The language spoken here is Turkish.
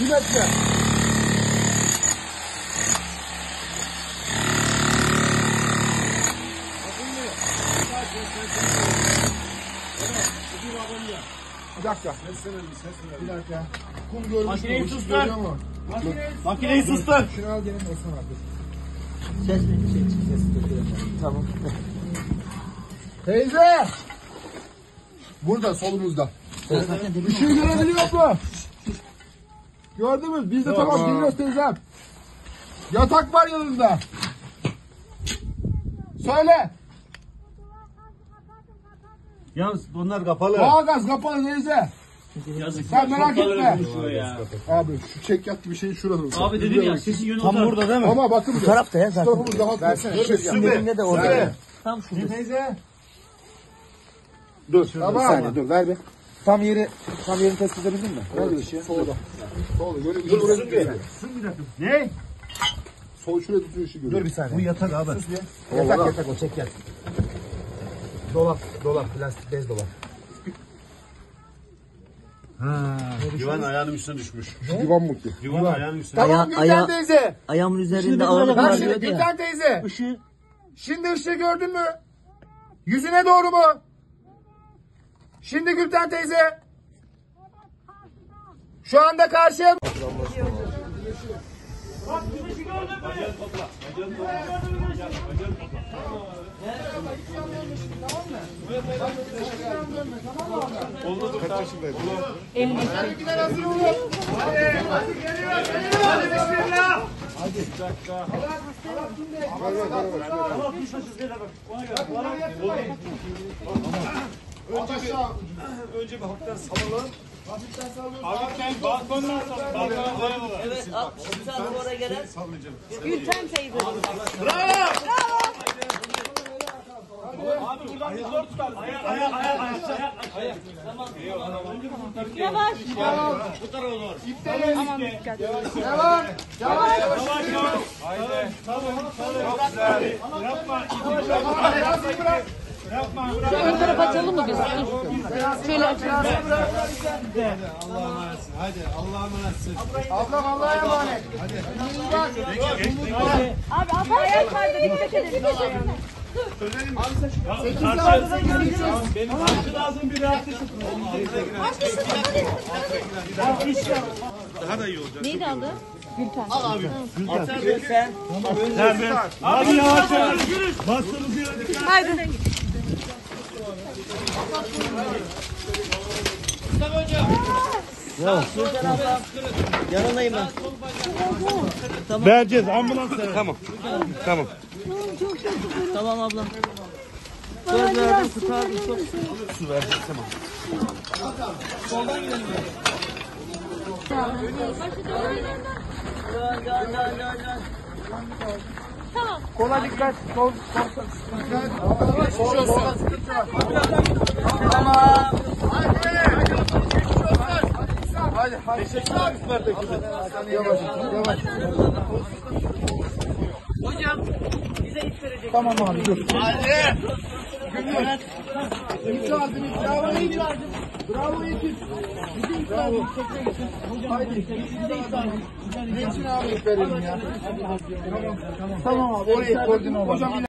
Bir metre. Bir dakika. Bir dakika. Kum görmüş mü? Makineyi sustur. Makineyi sustur. Şunu al gelin Osman abi. Ses mi? Şey, ses. Tamam. Teyze! Burada solumuzda. Işığı görebiliyor mu? Gördünüz Biz de tamam, geliyoruz teyzem. Yatak var yanında. Söyle. Yalnız bunlar kapalı. Doğalgaz kapalı teyze. Yazık. Sen merak etme. konuşuyor ya. Abi şu çek yat gibi şeyin şurası. Abi dedim ya sesin yönü Tam burada değil mi? Ama bakın Bu tarafta ya zaten. Tarafımız rahat. Versene. Elinde de orada. Söyle. Tam şurada. Teyze. Dur. Tamam. Bir saniye dur ver bir. Tam yeri tam yerini tespit edebildin mi? Ver bir ışığı. Solda. Solda. Böyle ışığı buraya tutuyor. Ne? Sol şuraya tutuyor ışığı görüyor. Dur bir saniye. Bu yatak abi. Yatak yatak o çek yat. Dolap dolap plastik bez dolap. Divan ayağının üstüne düşmüş. Şu divan mutlu. Divan ayağının üstüne. Tamam Gülten aya- teyze. Ayağımın üzerinde ağırlık var şimdi. Gülten teyze. Işığı. Şimdi ışığı gördün mü? Yüzüne doğru mu? Şimdi Gülten teyze. Şu anda karşıya Bizimkiler hazır olun. Hadi, hadi geliyor, geliyor. Hadi bismillah. Önce bir hafiften salalım. Hafiften salıyoruz. Abi sen balkondan sal. Evet. Sen oraya gelen. Gülten teyze. Abi buradan bir zor tutar. Ayak ayak ayak ayak. ayak. Yavaş. Bu tarafa doğru. Aman dikkat. Yavaş yavaş. Yavaş yavaş. Haydi. Tamam. Güzel. Yapma. Yazıyı bırak. Yapma. Ön taraf açalım mı biz? Şöyle açalım. Allah'a emanetsin. Hadi Allah'a emanetsin. Ablam Allah'a emanet. Abi abla ayak kaydı. Dikkat edin. Benim hakkı lazım bir rahatlık. Daha da iyi olacak. Neydi adı? Gülten. Abi yavaş yavaş. Bastığımız yere Haydi. Yanındayım ben. Vereceğiz ambulans. Tamam. Tamam. Tamam ablam. Söz verdim kurtardım çok. Kola dikkat. Sol sol sol. Sol sol. Tamam. Hadi hadi. Teşekkür ederim. Yavaş yavaş. Tamam abi dur. Hadi. Günlük. İtiraz, bravo Eğitim. Bravo Eğitim. Bravo. Haydi. Geçin abi verelim ya. Tamam. Tamam abi orayı koordine olalım.